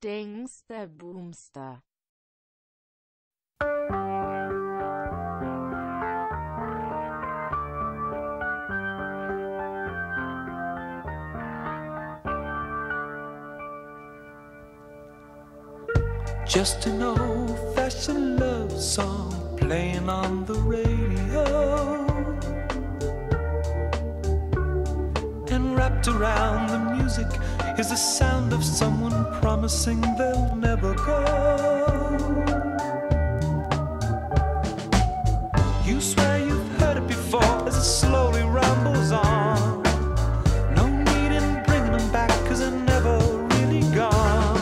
Dingster Boomster. Just an old fashioned love song playing on the radio. And wrapped around the music is the sound of someone promising they'll never go. You swear you've heard it before as it slowly rambles on. No need in bringing them back, cause they're never really gone.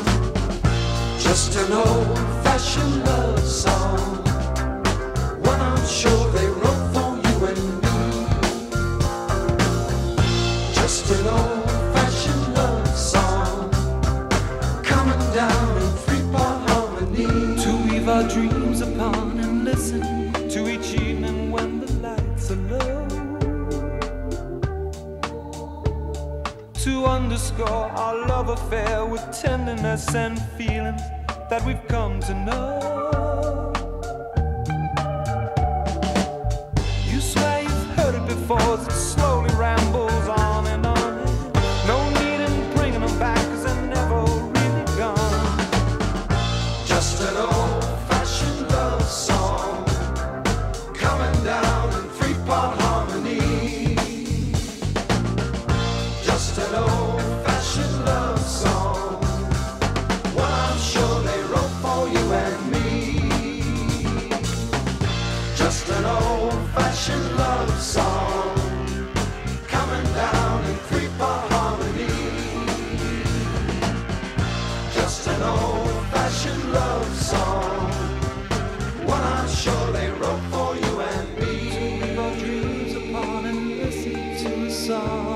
Just an old fashioned love song. Weave upon and listen to each evening when the lights are low. To underscore our love affair with tenderness and feeling that we've come to know. You swear you've heard it before as it slowly part harmony. Just an old fashioned love song. One I'm sure they wrote for you and me. Just an old fashioned love song. Coming down in part harmony. Just an old fashioned love song. Listen